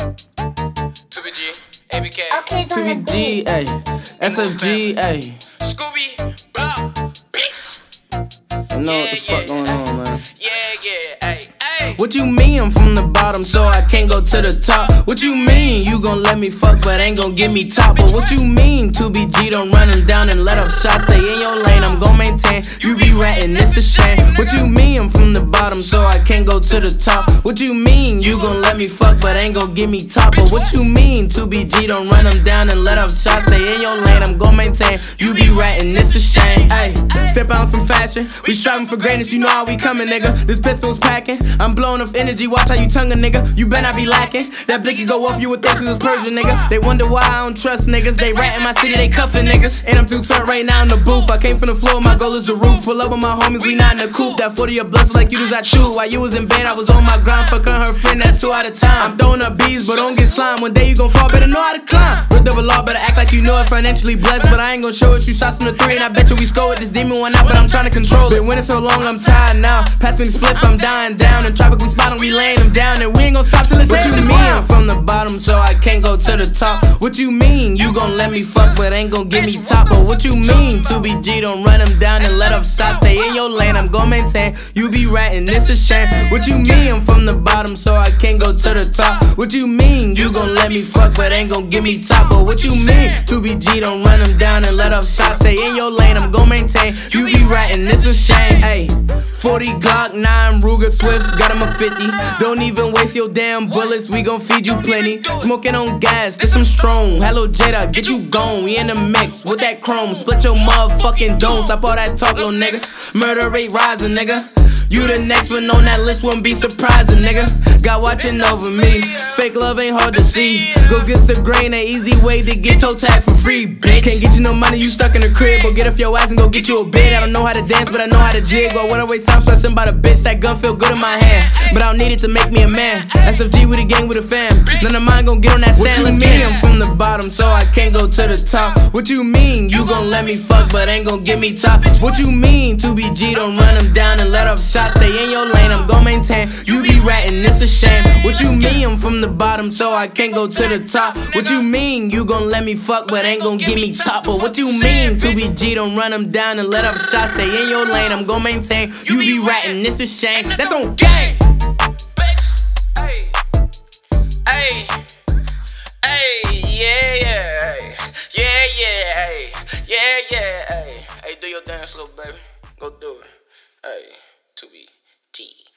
2BG, ABK, Okay, it's on the 2G, beat. SFG, ay. Scooby, Block, bitch. I know what the Yeah, fuck going on, man. Yeah, yeah, ay, ay. What you mean I'm from the bottom so I can't go to the top? What you mean you gon' let me fuck but ain't gon' give me top? But what you mean 2BG don't run them down and let up shots? Stay in your lane, I'm gon' maintain. You be ratting, it's a shame. What you mean I'm from the bottom so I can't go to the top? What you mean you gon' let me fuck but ain't gon' give me top? But what you mean 2BG don't run them down and let up shots? Stay in your lane, I'm gon' maintain. You be ratting, it's a shame. Ay, step out some fashion. We striving for greatness, you know how we coming, nigga. This pistol's packing. I'm blowing off energy, watch how you tongue a nigga. You better not be lacking. That blicky go off, you would think we was Persian, nigga. They wonder why I don't trust niggas. They rat in my city, they cuffing niggas. And I'm too turned right now in the booth. I came from the floor, my goal is the roof. Pull up with my homies, we not in the coop. That 40 of blessed like you was I chew. While you was in bed, I was on my grind, fucking her friend, that's two out of time. I'm throwing up bees, but don't get slime. One day you gon' fall, better know how to climb. With double law, better act like you know it financially blessed. But I ain't gon' show it. You shots from the three, and I bet you we score with this demon one out, but I'm trying to control it. Been winning so long, I'm tired now. Pass me the split, I'm dying down. In traffic, we spot 'em, we laying them down. And we ain't gon' stop till it's What you mean I'm from the bottom, so I can't go to the top? What you mean you gon' let me fuck, but ain't gon' give me top? But what you mean 2BG don't run them down and let up shots? Stay in your lane, I'm gon' maintain. You be ratting, it's a shame. What you mean I'm from the bottom, so I can't go to the top? What you mean you gon' let me fuck, but ain't gon' give me top? But what you mean 2BG don't run them down and let up shots? Stay in your lane, I'm gon' maintain. You be ratting, it's a shame. Ayy. 40 Glock 9 Ruger Swift, got him a 50. Don't even waste your damn bullets, we gon' feed you plenty. Smoking on gas, this some strong. Hello Jada, get you gone. We in the mix with that chrome. Split your motherfucking dome. Stop all that talk, little nigga. Murder rate rising, nigga. You the next one on that list, wouldn't be surprising, nigga. Got watching over me. Fake love ain't hard to see. Go get the grain, an easy way to get toe tag for free, bitch. Can't get you no money, you stuck in the crib. Or get off your ass and go get you a bed. I don't know how to dance, but I know how to jig. Or what I waste time stressing about a bitch. That gun feel good in my hand. But I don't need it to make me a man. SFG with a gang with a fam. None of mine gon' get on that stand. What you mean I'm from the bottom, so I can't go to the top? What you mean you gon' let me fuck, but ain't gon' give me top? What you mean 2BG don't run them down and let up shots? Stay in your lane, I'm gon' maintain. You be ratting, it's a shame. What you mean I'm from the bottom, so I can't go to the top? What you mean you gon' let me fuck, but ain't gon' give me top? But what you mean 2BG don't run them down and let up shots? Stay in your lane, I'm gon' maintain. You be ratting, it's a shame. That's on gang. Ay, ay, yeah, yeah, yeah, yeah, yeah, yeah, ay, do your dance, little baby, go do it, ay, to be T.